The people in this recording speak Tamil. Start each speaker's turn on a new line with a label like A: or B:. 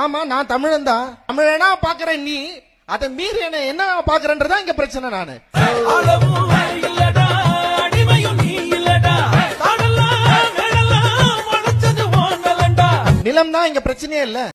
A: ஆமா நான் தமிழன் தான். தமிழனா பாக்குறேன் நீ. அதை மீறி என்ன என்ன பாக்குறேன்றதா இங்க பிரச்சனை நானு. நிலம் தான் இங்க பிரச்சனையே இல்ல.